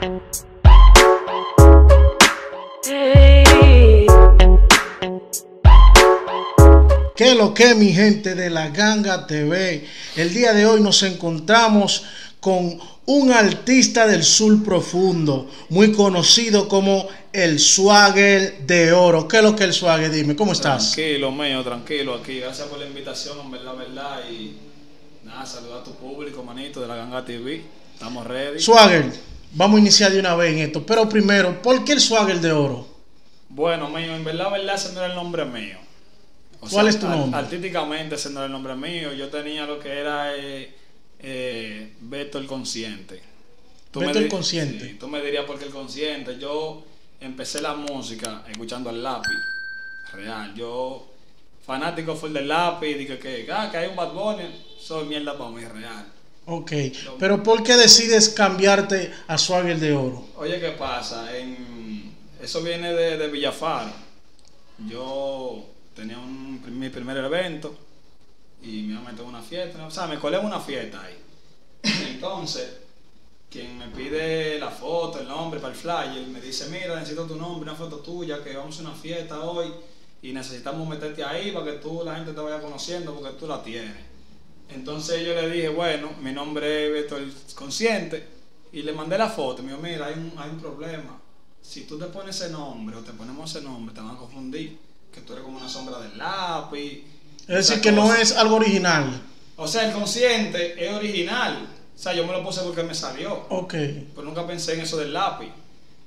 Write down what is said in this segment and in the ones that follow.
¿Qué lo que mi gente de la Ganga TV? El día de hoy nos encontramos con un artista del sur profundo, muy conocido como el Swagger de Oro. ¿Qué es lo que el Swagger? Dime, ¿cómo estás? Tranquilo, mío, tranquilo aquí. Gracias por la invitación, en verdad, verdad. Y nada, saludar a tu público, manito, de la Ganga TV. Estamos ready. Swagger, vamos a iniciar de una vez en esto. Pero primero, ¿por qué el Swagger de Oro? Bueno, mío, en verdad, verdad, ese no era el nombre mío. O ¿Cuál sea, es tu nombre? Artísticamente ese no era el nombre mío. Yo tenía lo que era eh, eh, Beto el Consciente. Tú Beto me el Consciente. sí, tú me dirías por qué el Consciente. Yo empecé la música escuchando al lápiz. Real. Yo, fanático fue el del lápiz. Dije que, ah, que hay un Bad Bunny. Soy mierda para mí, real. Ok, pero ¿por qué decides cambiarte a Swagger de Oro? Oye, ¿qué pasa? En, eso viene de, de. Yo tenía un, mi primer evento y me iba a meter una fiesta. O sea, me colé una fiesta ahí. Entonces, quien me pide la foto, el nombre para el flyer, me dice, mira, necesito tu nombre, una foto tuya, que vamos a una fiesta hoy y necesitamos meterte ahí para que tú, la gente te vaya conociendo porque tú la tienes. Entonces yo le dije, bueno, mi nombre es Beto el Consciente y le mandé la foto. Me dijo, mira, hay un, hay un problema. Si tú te pones ese nombre o te ponemos ese nombre, te van a confundir. Que tú eres como una sombra del lápiz. Es decir, que no cosa". es algo original. O sea, el consciente es original. O sea, yo me lo puse porque me salió. Ok, Pero nunca pensé en eso del lápiz.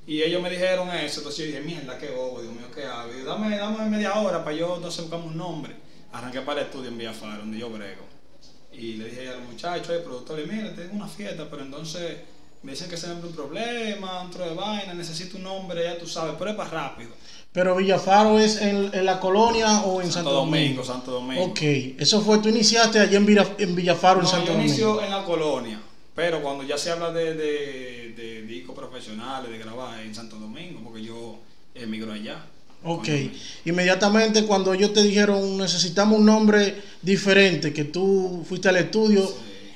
Y ellos me dijeron eso, entonces yo dije, mierda, qué bobo, Dios mío, ¿qué yo, dame, dame media hora para yo entonces buscarme un nombre. Arranqué para el estudio en Villafaro, donde yo brego. Y le dije al muchacho, el productor, mira, tengo una fiesta, pero entonces me dicen que se me un problema, un tro de vaina, necesito un nombre, ya tú sabes, pero es para rápido. pero Villafaro es en, en la colonia o en Santo, Santo Domingo, Santo Domingo. Ok, eso fue, tú iniciaste allí en, Villa- en Villafaro, en Santo yo Domingo. inicio en la colonia, pero cuando ya se habla de, de, de discos profesionales, de grabar en Santo Domingo, porque yo emigro allá. Ok, inmediatamente cuando ellos te dijeron necesitamos un nombre diferente, que tú fuiste al estudio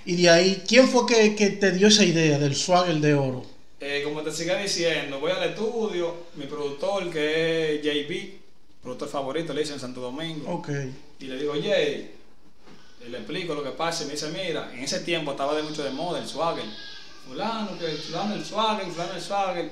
y de ahí, ¿quién fue que, que te dio esa idea del Swagger de Oro? Eh, como te siga diciendo, voy al estudio, mi productor que es JB, productor favorito, le dice en Santo Domingo, Ok, y le digo, Jay, y le explico lo que pasa, y me dice, mira, en ese tiempo estaba de mucho de moda el swagger, fulano, que fulano el swagger, fulano el swagger,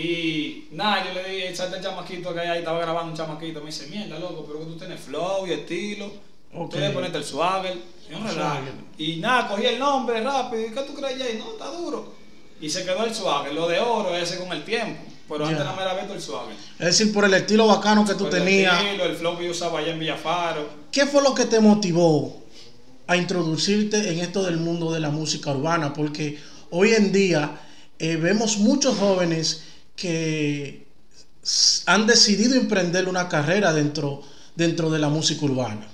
y nada, yo le dije, salte el chamaquito que hay ahí, estaba grabando un chamaquito, me dice, mierda, loco, pero que tú tienes flow y estilo, Ok. tú le ponerte el swagger, y un relajo. Swagger. Y nada, cogí el nombre rápido, ¿y qué tú crees, Jay? No, está duro. Y se quedó el swagger, lo de oro ese con el tiempo, pero antes no me era visto el swagger. es decir, por el estilo bacano que tú Por el tenías. estilo, el flow que yo usaba allá en Villafaro. ¿Qué fue lo que te motivó a introducirte en esto del mundo de la música urbana? Porque hoy en día eh, vemos muchos jóvenes que han decidido emprender una carrera dentro, dentro de la música urbana.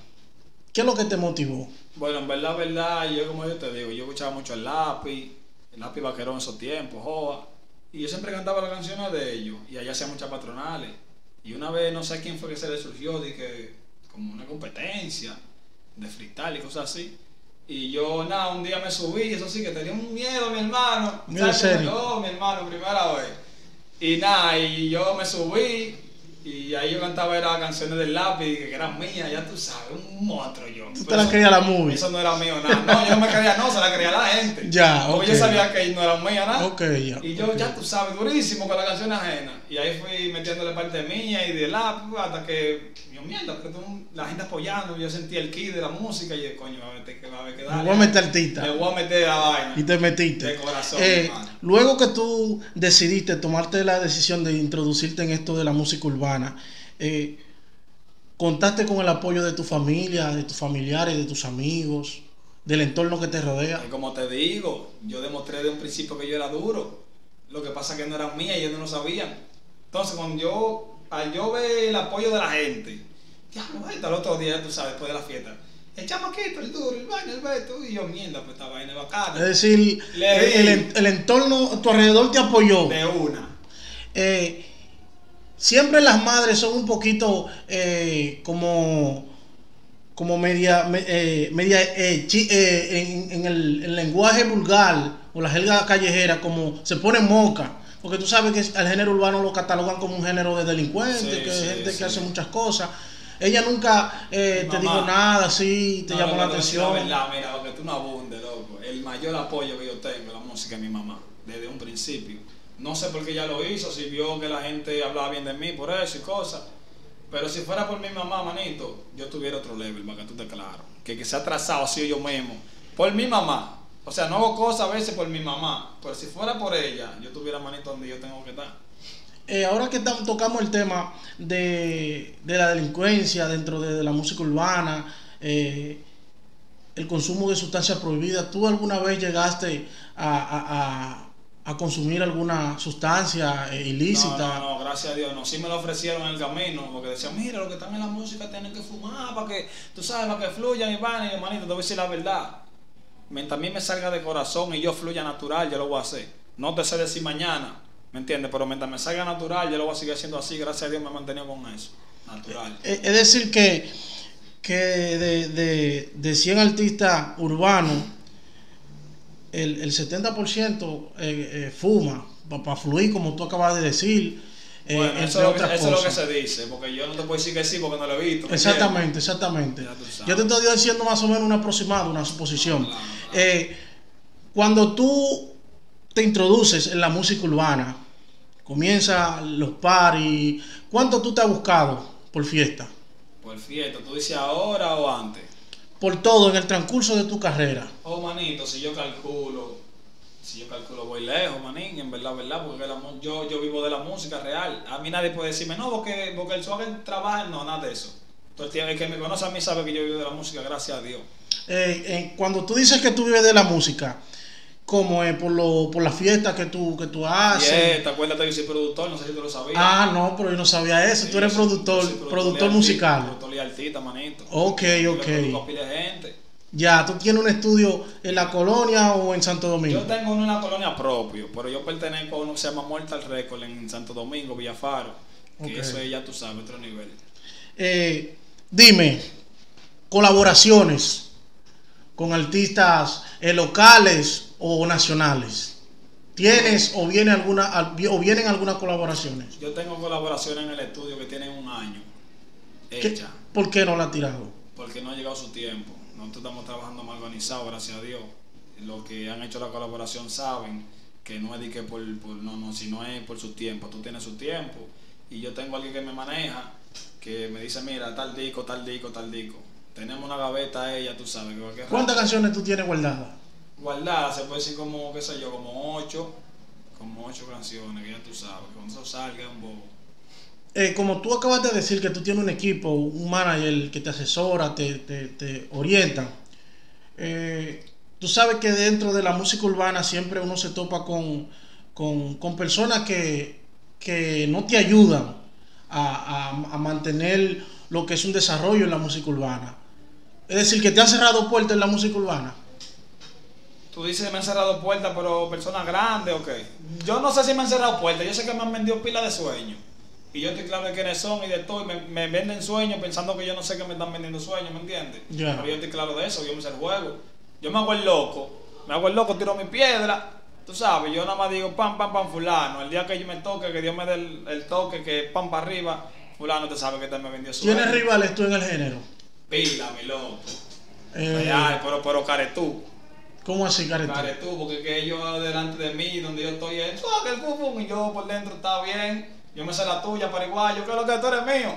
¿Qué es lo que te motivó? Bueno, en verdad, verdad, yo como yo te digo, yo escuchaba mucho el lápiz, el lápiz vaquero en esos tiempos, joa, y yo siempre cantaba las canciones de ellos, y allá hacía muchas patronales. Y una vez, no sé quién fue que se le surgió, dije, como una competencia de freestyle y cosas así. Y yo, nada, un día me subí, eso sí, que tenía un miedo, mi hermano. ¿En ¿Sabes? serio? Yo, mi hermano, primera vez. Y nada, y yo me subí, y ahí yo cantaba era canciones del lápiz, que eran mías, ya tú sabes, un monstruo yo. Tú te la eso- creías la movie. eso no era mío nada. No, yo no me creía, no, se la creía la gente. Ya, Porque yo sabía que no era mía nada. Ok, ya, Y yo, ya tú sabes, durísimo con la canción ajena. Y ahí fui metiéndole parte mía y de la hasta que, yo mierda, la gente apoyando, yo sentí el key de la música y yo, coño, va a meter que va a Me voy a meter artista. Le voy a meter la vaina. Y te metiste. De corazón, Eh, luego que tú decidiste tomarte la decisión de introducirte en esto de la música urbana, eh, contaste con el apoyo de tu familia, de tus familiares, de tus amigos, del entorno que te rodea. Y como te digo, yo demostré de un principio que yo era duro. Lo que pasa es que no eran mías y ellos no lo sabían. Entonces, cuando yo, al yo ver el apoyo de la gente, ya, ahorita el otro día, tú sabes, después de la fiesta, el chamaquito, el duro, el baño, el beto, y yo, mierda, pues esta vaina es bacana. Es decir, Le el, el- el entorno a tu alrededor te apoyó. De una. Eh, siempre las madres son un poquito eh, como como media me- eh, media eh, chi- eh, en, en el, el lenguaje vulgar o la jerga callejera como se pone moca, porque tú sabes que al género urbano lo catalogan como un género de delincuentes, Sí, que sí, es gente sí. que hace muchas cosas. Ella nunca eh, te dijo nada así, te No, llamó no, la atención. verdad, mira, porque tú no abundes, loco. El mayor apoyo que yo tengo en la música es mi mamá, desde un principio. No sé por qué ella lo hizo, si vio que la gente hablaba bien de mí por eso y cosas. Pero si fuera por mi mamá, manito, yo tuviera otro level, para que tú te claro. Que, que se ha trazado así yo mismo. Por mi mamá. O sea, no hago cosas a veces por mi mamá. Pero si fuera por ella, yo tuviera manito donde yo tengo que estar. Eh, ahora que tocamos el tema de, de la delincuencia dentro de, la música urbana, eh, el consumo de sustancias prohibidas, ¿tú alguna vez llegaste a, a- a- a consumir alguna sustancia eh, ilícita? No, no, no, gracias a Dios. No, sí me lo ofrecieron en el camino, porque decían, mira, los que están en la música tienen que fumar para que, tú sabes, para que fluyan y van. Y yo, manito, te voy a decir la verdad. Mientras a mí me salga de corazón y yo fluya natural, yo lo voy a hacer. No te sé decir mañana, ¿me entiendes? Pero mientras me salga natural, yo lo voy a seguir haciendo así. Gracias a Dios me he mantenido con eso. Natural. Eh, Es decir, que, que de, de, de 100 artistas urbanos, el, el 70% eh, eh, fuma para fluir, como tú acabas de decir, eh, Bueno, entre eso, es lo que, otras eso es lo que cosas. se dice, porque yo no te puedo decir que sí porque no lo he visto. ¿me Exactamente, exactamente. Yo te estoy diciendo más o menos una aproximada, una suposición. Claro, claro. Eh, cuando tú te introduces en la música urbana, comienza los paris, ¿cuánto tú te has buscado por fiesta? Por fiesta, ¿tú dices ahora o antes? Por todo en el transcurso de tu carrera. Oh, manito, si yo calculo, si yo calculo voy lejos, manín, en verdad, verdad, porque la yo, yo vivo de la música real. A mí nadie puede decirme, no, porque, porque el swagger trabaja, no, nada de eso. Entonces, el que me conoce a mí sabe que yo vivo de la música, gracias a Dios. Eh, eh, cuando tú dices que tú vives de la música, ¿cómo es? ¿Por, lo, por las fiestas que tú, que tú haces? Fiesta, acuérdate que yo soy productor, no sé si tú lo sabías. Ah, no, pero yo no sabía eso. Sí, tú eres yo soy- productor, yo productor, artista, musical. Productor y artista, manito. Ok, Yo ok. le produzco a gente. Ya, ¿tú tienes un estudio en la colonia o en Santo Domingo? Yo tengo uno en la colonia propio, pero yo pertenezco a uno que se llama Mortal Record en Santo Domingo, Villafaro. Que eso es, ya tú sabes, otro nivel. Eh, dime, colaboraciones con artistas eh, locales o nacionales. ¿Tienes o, viene alguna, al- o vienen algunas colaboraciones? Yo tengo colaboraciones en el estudio que tienen un año ¿Qué- hecha, ¿Por qué no la has tirado? porque no ha llegado su tiempo. Nosotros estamos trabajando más organizado, gracias a Dios. Los que han hecho la colaboración saben que no es de que por, por- no, no, si no es por su tiempo, tú tienes su tiempo. Y yo tengo alguien que me maneja, que me dice, mira, tal disco, tal disco, tal disco. Tenemos una gaveta ella, tú sabes, que ¿Cuántas canciones tú tienes guardadas? guardadas, se puede decir como, qué sé yo, como ocho, como ocho canciones, que ya tú sabes, que cuando eso salga un bobo. Eh, como tú acabas de decir que tú tienes un equipo, un manager que te asesora, te, te, te orienta, eh, tú sabes que dentro de la música urbana siempre uno se topa con, con, con personas que, que no te ayudan a, a- a mantener lo que es un desarrollo en la música urbana. Es decir, que te han cerrado puertas en la música urbana. Tú dices me han cerrado puertas, pero personas grandes, ok. Yo no sé si me han cerrado puertas, yo sé que me han vendido pila de sueños. Y yo estoy claro de quiénes son y de todo, y me, me venden sueños pensando que yo no sé que me están vendiendo sueños, ¿me entiendes? Pero yo estoy claro de eso, yo me sé el juego. Yo me hago el loco, me hago el loco, tiro mi piedra, tú sabes, yo nada más digo pam, pam, pam, fulano. El día que yo me toque, que Dios me dé el, el toque, que pam para arriba, fulano te sabe que te me vendió sueños. ¿Tienes rivales tú en el género? Pila, mi loco. Eh, Ay, pero, pero caretú. ¿Cómo así, Caretú? Care tú, porque que ellos delante de mí, donde yo estoy, es el pum, y yo por dentro está bien, yo me sé la tuya, paraguayo, que lo que tú eres mío.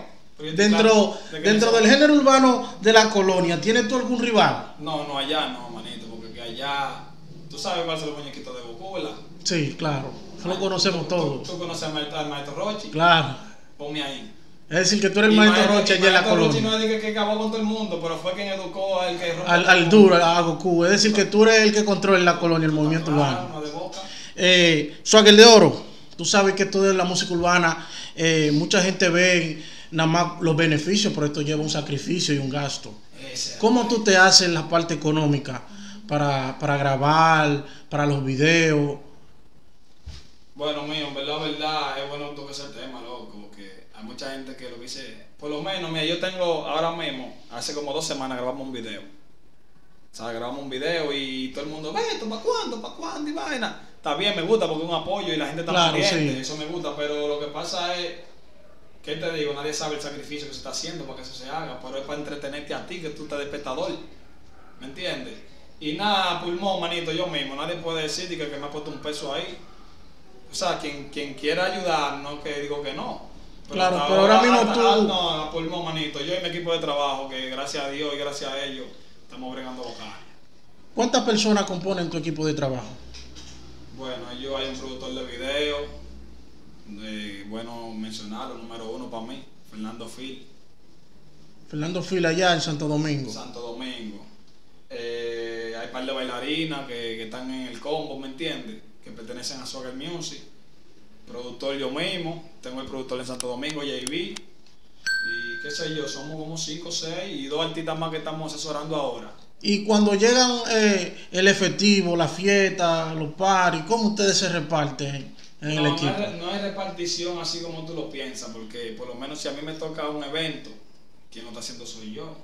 Dentro, de dentro del género urbano de la colonia, ¿tienes tú algún rival? No, no, allá no, manito, porque que allá, tú sabes cuál es el muñequito de Bocula. Sí, claro. Lo conocemos Tú, todos. tú conoces al maestro, maestro Rochi, Claro. ponme ahí. Es decir, que tú eres el Y maestro Roche allá en la maestro Rochi colonia. no es que, que acabó con todo el mundo, pero fue quien educó al que Al, al duro, a Goku. Es decir, que tú eres el que controla en la colonia el movimiento urbano. no de boca. Eh, Swagger de Oro, tú sabes que esto de la música urbana, eh, mucha gente ve nada más los beneficios, pero esto lleva un sacrificio y un gasto. ¿Cómo tú te haces la parte económica para, para grabar, para los videos? Bueno, mío, en verdad, verdad, es bueno tocar ese tema, loco, porque hay mucha gente que lo que dice, por lo menos, mira, yo tengo ahora mismo, hace como dos semanas grabamos un video. Sea, grabamos un video y todo el mundo, Beto, ¿para cuándo? ¿Para cuándo? Y vaina. Está bien, me gusta porque es un apoyo y la gente está Claro, pendiente, sí. eso me gusta, pero lo que pasa es, ¿qué te digo? Nadie sabe el sacrificio que se está haciendo para que eso se haga, pero es para entretenerte a ti, que tú estás de espectador, ¿me entiendes? Y nada, pulmón, manito, yo mismo, nadie puede decir que, que me ha puesto un peso ahí. O sea, quien, quien quiera ayudar, no que digo que no. Claro, hasta pero ahora mismo hasta- tú- no, pulmón, manito, yo y mi equipo de trabajo, que gracias a Dios y gracias a ellos, estamos bregando local. ¿Cuántas personas componen tu equipo de trabajo? Bueno, yo hay un productor de video, de, bueno mencionarlo, número uno para mí, Fernando Phil, Fernando Fila allá en Santo Domingo. Santo Domingo. Eh, hay un par de bailarinas que, que están en el combo, ¿me entiendes? Que pertenecen a Swagger Music. Productor yo mismo, tengo el productor en Santo Domingo, JB. Qué sé yo, somos como 5 o 6 y dos artistas más que estamos asesorando ahora. Y cuando llegan eh, el efectivo, la fiesta, los paris, ¿cómo ustedes se reparten en el no, equipo? No hay, no hay repartición así como tú lo piensas, porque por lo menos si a mí me toca un evento, quien lo está haciendo soy yo.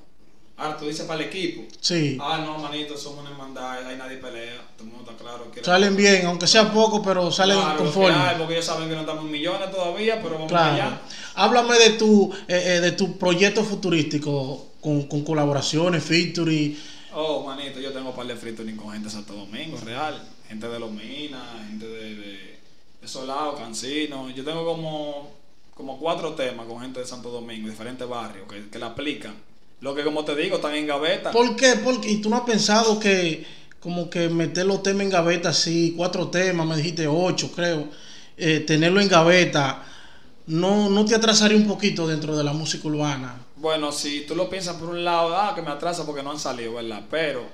Ahora tú dices para el equipo. Sí, Ah, no, manito, somos una hermandad, ahí nadie pelea, todo el mundo está claro. salen bien, aunque sea poco, pero salen Claro, lo que conforme. hay, porque ellos saben que no estamos en millones todavía, pero vamos Claro. allá. Háblame de tu, eh, eh, de tu proyecto futurístico con, con colaboraciones, featuring. Oh, manito, yo tengo un par de featuring con gente de Santo Domingo, real. Gente de Los Minas, gente de, de, de Solao, Cancino. Yo tengo como, como cuatro temas con gente de Santo Domingo, diferentes barrios, que, que la aplican. Lo que, como te digo, están en gaveta. ¿Por qué? Porque, ¿Y tú no has pensado que como que meter los temas en gaveta así, cuatro temas, me dijiste ocho, creo, eh, tenerlo en gaveta, no, no te atrasaría un poquito dentro de la música urbana? Bueno, si tú lo piensas por un lado, ah, que me atrasa porque no han salido, ¿verdad? Pero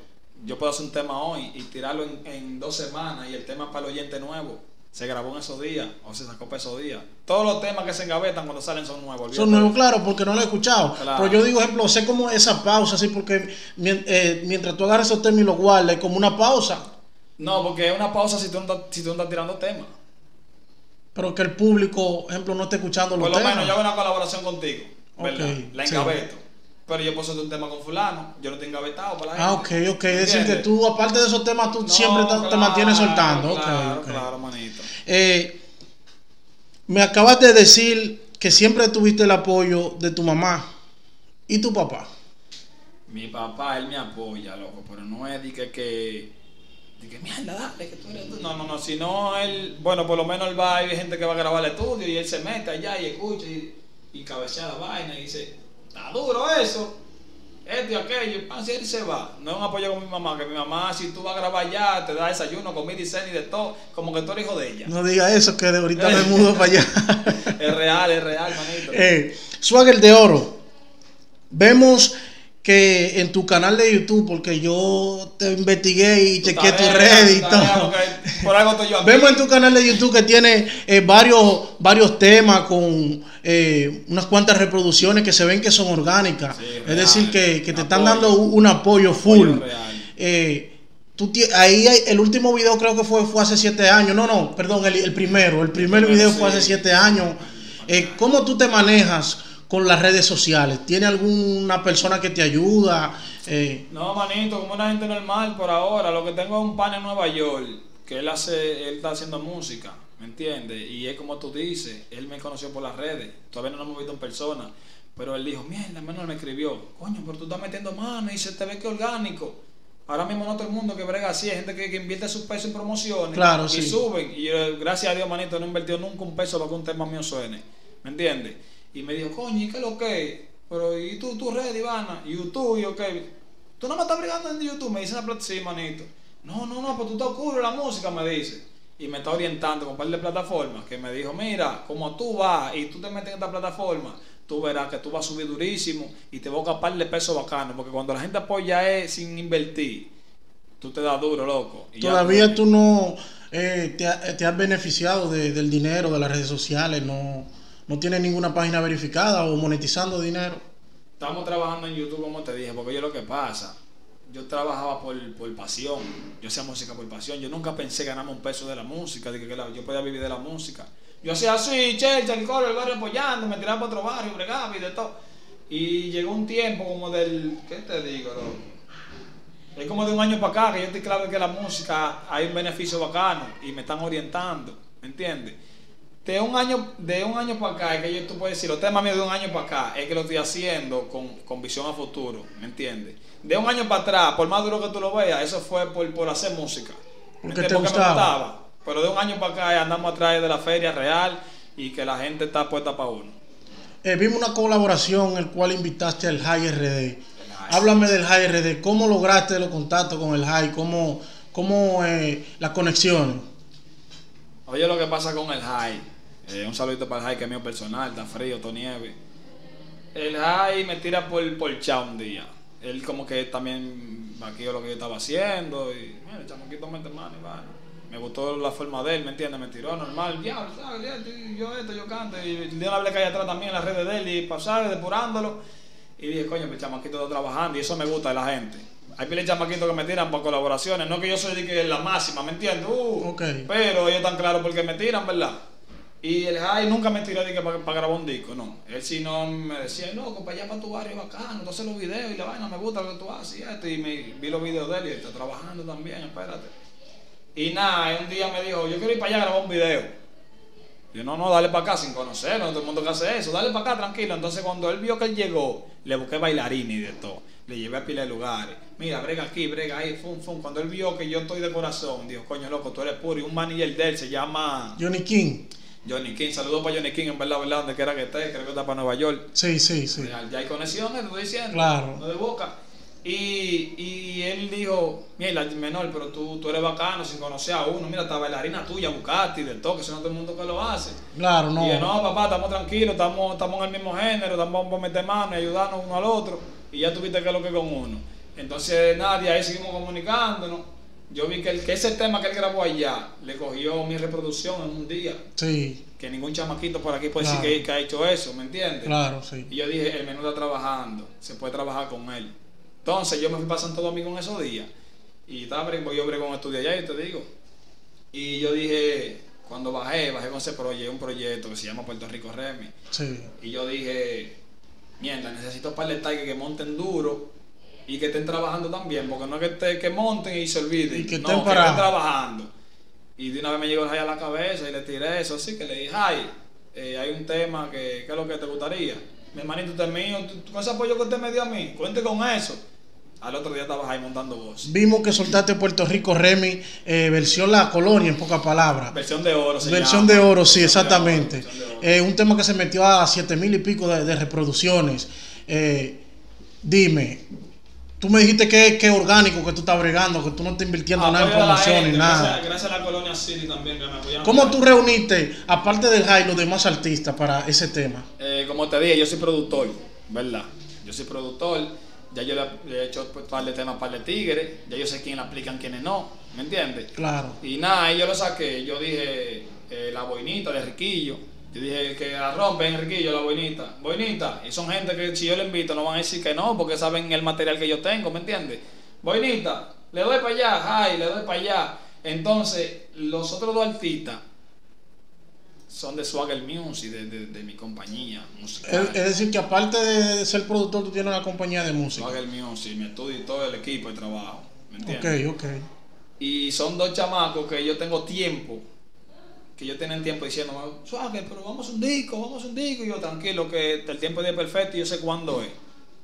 yo puedo hacer un tema hoy y tirarlo en, en dos semanas y el tema es para el oyente nuevo. Se grabó en esos días o se sacó para esos días. Todos los temas que se engavetan cuando salen son nuevos. Son nuevos, claro, porque no lo he escuchado. Claro. Pero yo digo, ejemplo, sé como esa pausa, así, porque eh, mientras tú agarras esos temas y los guardas, es como una pausa, No, porque es una pausa si tú no estás, si tú no estás tirando temas. pero que el público, ejemplo, no esté escuchando los Por lo temas. menos yo hago una colaboración contigo, ¿verdad? La sí. Pero yo puedo hacer un tema con fulano, yo no te he engavetado para la Ah, ok, gente. ok. Es decir, que tú, aparte de esos temas, tú No, siempre te, mantienes soltando. Ok, Claro, ok. claro, manito. Eh, me acabas de decir que siempre tuviste el apoyo de tu mamá y tu papá. Mi papá, él me apoya, loco, pero no es de que, que, de que mierda, dale, que tú eres tú. No, no, no, sino él, bueno, por lo menos él va, hay gente que va a grabar el estudio y él se mete allá y escucha y, y cabecea la vaina y dice, está duro eso, esto y aquello, así él se va. No es un apoyo con mi mamá, que mi mamá, si tú vas a grabar allá, te da desayuno, comida y cena y de todo, como que tú eres hijo de ella. No diga eso, que de ahorita me mudo para allá. Es real, es real, manito. eh, Swagger de Oro. Vemos que en tu canal de YouTube, porque yo te investigué y chequeé tu red y todo. porque Por algo estoy yo aquí. Vemos en tu canal de YouTube que tiene eh, varios, varios temas con eh, unas cuantas reproducciones que se ven que son orgánicas. Sí, es real, decir, que, que te están dando un, apoyo full. Apoyo. Eh, tú ahí hay- el último video creo que fue, fue hace siete años. No, no, perdón, el, el primero. El primer video sí. fue hace siete años. Eh, ¿Cómo tú te manejas con las redes sociales? ¿Tiene alguna persona que te ayuda? Eh, No, manito, como una gente normal por ahora. Lo que tengo es un pan en Nueva York, que él hace, él está haciendo música, ¿me entiendes? Y es como tú dices, él me conoció por las redes, todavía no nos hemos visto en persona, pero él dijo, mierda, hermano, me escribió, coño, pero tú estás metiendo mano y se te ve que orgánico. Ahora mismo no todo el mundo que brega así, hay gente que, que invierte sus pesos en promociones Claro, y sí. suben. Y yo, gracias a Dios, manito, no he invertido nunca un peso para que un tema mío suene, ¿me entiendes? Y me dijo, coño, ¿y qué es lo que? Pero, ¿y tú, tú, red, Ivana? YouTube, y yo, ¿qué? ¿Tú no me estás brigando en YouTube? Me dice la plata, sí, manito. No, no, no, pues tú te ocurre la música, me dice. Y me está orientando con un par de plataformas que me dijo, mira, como tú vas y tú te metes en esta plataforma, tú verás que tú vas a subir durísimo y te voy a par de pesos bacanos, porque cuando la gente apoya es sin invertir, tú te das duro, loco. Y ya Todavía tú no eh, te, te has beneficiado de- del dinero de las redes sociales, no, no tienes ninguna página verificada o monetizando dinero. Estamos trabajando en YouTube, como te dije, porque yo lo que pasa, yo trabajaba por, por pasión, yo hacía música por pasión, yo nunca pensé ganarme un peso de la música, de que, yo podía vivir de la música. Yo hacía así, Chelsea, el coro, el barrio apoyando, me tiraba para otro barrio, bregaba y de todo. Y llegó un tiempo como del, ¿qué te digo, loco? Es como de un año para acá que yo estoy claro que la música hay un beneficio bacano y me están orientando, ¿me entiendes? De un año, de un año para acá, es que yo tú puedes decir, los temas míos de un año para acá, es que lo estoy haciendo con, con visión a futuro, ¿me entiendes? De un año para atrás, por más duro que tú lo veas, eso fue por, por hacer música. ¿me Porque te me gustaba. gustaba. Pero de un año para acá andamos atrás de la feria real y que la gente está puesta para uno. Eh, vimos una colaboración en el cual invitaste al High RD. Háblame del High RD. ¿Cómo lograste los contactos con el High? ¿Cómo, cómo eh, las conexiones? Oye, lo que pasa con el high. Eh, un saludito para el high que es mío personal, está frío, está nieve. El high me tira por, por chat un día. Él como que también vaqueó lo que yo estaba haciendo y mira, el chamaquito mete mano y va. Me gustó la forma de él, ¿me entiendes? Me tiró normal, diablo, ¿sabes? Ya, yo- Yo esto, yo canto. Y el día hablé que hay atrás también en las redes de él y pasar depurándolo. Y dije, coño, mi chamaquito está trabajando y eso me gusta de la gente. Hay pile de chamaquitos que me tiran por colaboraciones, no que yo soy la máxima, ¿me entiendes? Uh. Pero ellos están claros porque me tiran, ¿verdad? Y el Jai nunca me tiró para, grabar un disco, no. Él sí no me decía, no, para allá para tu barrio bacano, entonces los videos y la vaina, me gusta lo que tú haces y esto. Y me, vi los videos de él y está trabajando también, espérate. Y nada, un día me dijo, yo quiero ir para allá a grabar un video. Yo, no, no, dale para acá sin conocerlo, no todo el mundo que hace eso, dale para acá tranquilo. Entonces cuando él vio que él llegó, le busqué bailarines y de todo. Le llevé a pila de lugares. Mira, brega aquí, brega ahí, fum, fum. Cuando él vio que yo estoy de corazón, dijo, coño loco, tú eres puro. Y un manager de él se llama Johnny King. Johnny King. Saludos para Johnny King, en verdad, verdad, donde quiera que esté, creo que está para Nueva York. Sí, sí, sí. Real, Ya hay conexiones, te estoy diciendo. Claro. No de boca. Y, y él dijo, mira, menor, pero tú, tú eres bacano sin conocer a uno. Mira, esta bailarina tuya, Bucati, del toque, eso no todo el mundo que lo hace. Claro, no. Y yo, no, papá, estamos tranquilos, estamos, estamos en el mismo género, estamos para meter mano y ayudarnos uno al otro. Y ya tuviste que lo que con uno. Entonces, nadie, ahí seguimos comunicándonos. Yo vi que, el, que ese tema que él grabó allá le cogió mi reproducción en un día. Sí, Que ningún chamaquito por aquí puede Claro. decir que, que ha hecho eso, ¿me entiendes? claro, sí. Y yo dije, el menú está trabajando, se puede trabajar con él. Entonces yo me fui para Santo Domingo en esos días. Y estaba, yo brego un estudio allá y te digo. Y yo dije, cuando bajé, bajé con ese proyecto, un proyecto que se llama Puerto Rico Remy. Sí. Y yo dije, mierda, necesito para el que monten duro y que estén trabajando también, porque no es que, te- que monten y se olviden, Y que no, estén que estén trabajando. Y de una vez me llegó el a la cabeza y le tiré eso, así que le dije, ay, eh, hay un tema que, ¿qué es lo que te gustaría? Mi hermanito, usted mío, con ese apoyo que usted me dio a mí, cuente con eso. Al otro día estaba ahí montando voz. Vimos que soltaste Puerto Rico Remy, eh, versión La Colonia, en pocas palabras. Versión de oro, se Versión llama. de oro, sí, Versión de oro, exactamente. de oro. Eh, un tema que se metió a siete mil y pico de, de reproducciones. Eh, dime, tú me dijiste que que es orgánico, que tú estás bregando, que tú no estás invirtiendo nada en la promoción ni nada. Gracias, gracias a la Colonia City también que me apoyaron. ¿Cómo tú reuniste, aparte del high, los demás artistas para ese tema? Eh, como te dije, yo soy productor, ¿verdad? Yo soy productor, ya yo le, le he hecho un par de temas, par de tigres, ya yo sé quién le aplican, quiénes no, ¿me entiendes? Claro. Y nada, ahí yo lo saqué, yo dije eh, la boinita de Riquillo, yo dije que la rompen Riquillo, la boinita, boinita, y son gente que si yo le invito no van a decir que no, porque saben el material que yo tengo, ¿me entiendes? Boinita, le doy para allá, ay, le doy para allá. Entonces, los otros dos artistas son de Swagger Music, de, de, de mi compañía musical. Es, es decir, que aparte de ser productor, tú tienes una compañía de música. Swagger Music, mi estudio y todo el equipo de trabajo, ¿me Ok, entiendes? ok. Y son dos chamacos que yo tengo tiempo, que yo tienen tiempo diciendo, Swagger, pero vamos a un disco, vamos a un disco. Y yo, tranquilo, que el tiempo es perfecto y yo sé cuándo es.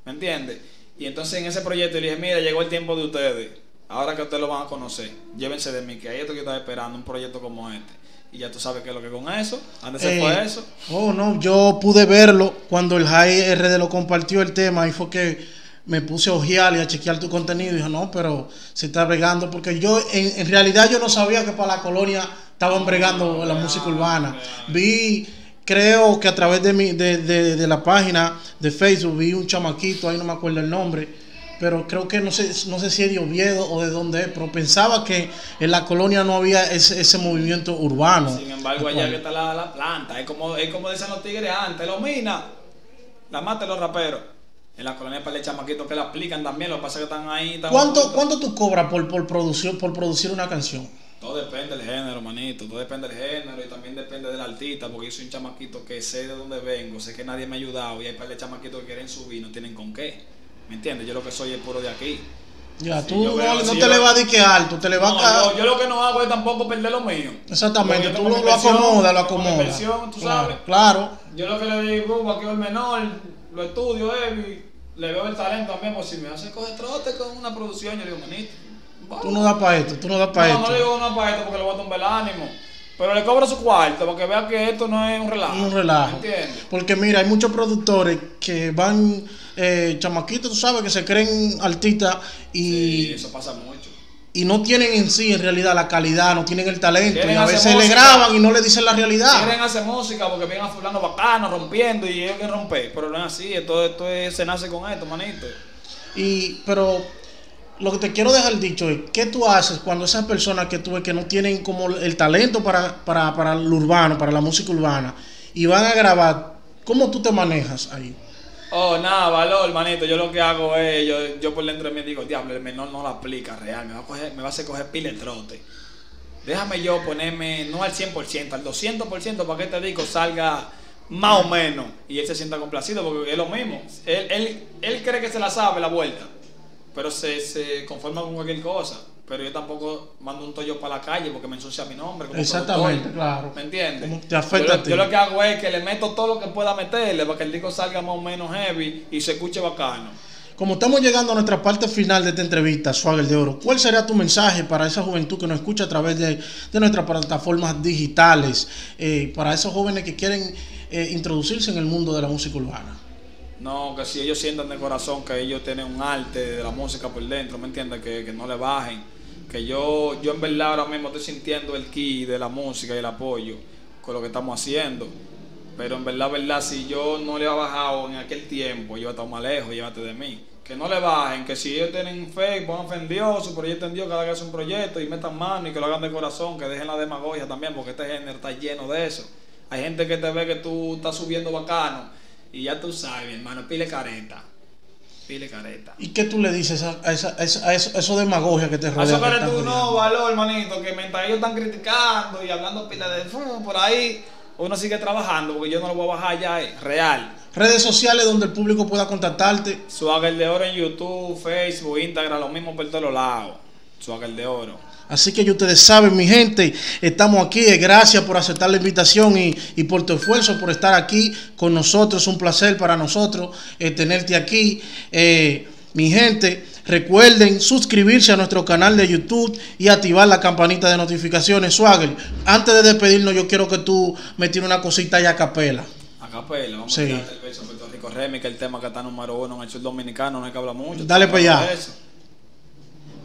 ¿Me entiendes? Y entonces en ese proyecto le dije, mira, llegó el tiempo de ustedes. Ahora que ustedes lo van a conocer, llévense de mí, que hay esto que yo estaba esperando, un proyecto como este. Y ya tú sabes qué es lo que con eso. ¿Dónde se Eh, fue eso? Oh, no, yo pude verlo cuando el High RD lo compartió el tema y fue que me puse a ojear y a chequear tu contenido y dije, no, pero se está bregando porque yo en, en realidad yo no sabía que para la colonia estaban bregando la música urbana. Vi, creo que a través de, mi, de, de, de la página de Facebook vi un chamaquito, ahí no me acuerdo el nombre, pero creo que no sé, no sé si es de Oviedo o de dónde es, pero pensaba que en la colonia no había ese, ese movimiento urbano. Sin embargo, allá que está la, la planta, es como, es como decían los tigres antes, los mina, la mata los raperos. En la colonia para el chamaquitos que la aplican también, lo que pasa es que están ahí. Están ¿Cuánto. ¿Cuánto tú cobras por, por, producir, por producir una canción? Todo depende del género, manito, todo depende del género y también depende del artista, porque yo soy un chamaquito que sé de dónde vengo, sé que nadie me ha ayudado y hay par de chamaquitos que quieren subir no tienen con qué. ¿Me entiendes? Yo lo que soy es puro de aquí. Ya, Si tú no, veo- no si te yo- le vas a decir que alto, te le va No, a caer. yo, yo lo que no hago es tampoco perder lo mío. Exactamente, tú lo, lo acomodas, lo acomodas. inversión, tú claro, sabes. claro. Yo lo que le digo, aquí el menor, lo estudio, eh, y le veo el talento también, pues si me hace coger trote con una producción, yo le digo, manito. vamos". Tú no das para esto, tú no das para no, esto. no le digo no para esto porque le voy a tumbar el ánimo. Pero le cobro su cuarto para que vea que esto no es un relajo. un relajo. ¿Entiendes? Porque mira, hay muchos productores que van, eh, chamaquitos, tú sabes, que se creen artistas y, Sí, eso pasa mucho. Y no tienen en sí, en realidad, la calidad, no tienen el talento. Quieren Y a veces le graban y no le dicen la realidad. Quieren hacer música porque ven a fulano bacano, rompiendo y ellos quieren romper. Pero no es así, esto, esto es- se nace con esto, manito. Y, pero lo que te quiero dejar dicho es, ¿qué tú haces cuando esas personas que tú ves que no tienen como el talento para, para, para lo urbano, para la música urbana, y van a grabar, ¿cómo tú te manejas ahí? Oh, nada, valor, manito. Yo lo que hago es, yo, yo por dentro de mí digo, diablo, el menor no la aplica real, me va a, coger, me va a hacer coger pile trote. Déjame yo ponerme, no al 100%, al 200% para que este disco salga más o menos y él se sienta complacido, porque es lo mismo. Él, él, él cree que se la sabe la vuelta, pero se, se conforma con cualquier cosa. Pero yo tampoco mando un tollo para la calle porque me ensucia mi nombre. como Exactamente, productor. claro. ¿Me entiendes? Te afecta yo, a lo- ti. yo lo que hago es que le meto todo lo que pueda meterle para que el disco salga más o menos heavy y se escuche bacano. Como estamos llegando a nuestra parte final de esta entrevista, Swagger de Oro, ¿cuál sería tu mensaje para esa juventud que nos escucha a través de, de nuestras plataformas digitales, eh, para esos jóvenes que quieren eh, introducirse en el mundo de la música urbana? No, que si ellos sientan de corazón que ellos tienen un arte de la música por dentro, ¿me entiendes? Que, que no le bajen. Que yo, yo en verdad ahora mismo estoy sintiendo el ki de la música y el apoyo con lo que estamos haciendo. Pero en verdad, verdad, si yo no le he bajado en aquel tiempo, yo he estado más lejos, llévate de mí. Que no le bajen, que si ellos tienen fe, pongan en Dios, su proyecto en Dios, cada vez hace un proyecto y metan mano y que lo hagan de corazón, que dejen la demagogia también, porque este género está lleno de eso. Hay gente que te ve que tú estás subiendo bacano y ya tú sabes, hermano, pile careta. Pile careta. ¿Y qué tú le dices a, a esa, a esa- a eso, a eso demagogia que te A rodea? eso que tú no, valor, hermanito, que mientras ellos están criticando y hablando pila de fum, por ahí, uno sigue trabajando porque yo no lo voy a bajar ya, es real. Redes sociales donde el público pueda contactarte. Swagger de oro en YouTube, Facebook, Instagram, lo mismo por todos lados. Swagger de oro. Así que ustedes saben, mi gente, estamos aquí. Gracias por aceptar la invitación y, y por tu esfuerzo, por estar aquí con nosotros. Es un placer para nosotros eh, tenerte aquí. Eh, mi gente, recuerden suscribirse a nuestro canal de YouTube y activar la campanita de notificaciones. Swagger, antes de despedirnos, yo quiero que tú me tires una cosita ya a capela. A capela, vamos Sí. a el beso a Puerto Rico Remy, que es el tema que está número uno en el sur dominicano, no hay que hablar mucho. Dale pa' allá.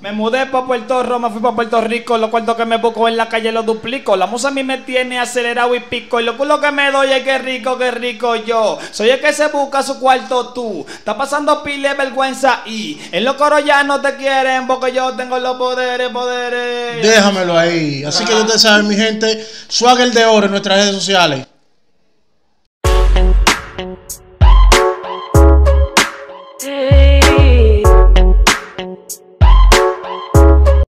Me mudé para Puerto Rico, me fui para Puerto Rico, los cuartos que me busco en la calle los duplico. La musa a mí me tiene acelerado y pico. Y lo culo que me doy es que rico, que rico yo. Soy el que se busca su cuarto tú. Está pasando pile de vergüenza y en los coros ya no te quieren porque yo tengo los poderes, poderes. Déjamelo ahí. Así que ya ustedes saben, mi gente, Swagger de Oro en nuestras redes sociales. Hey.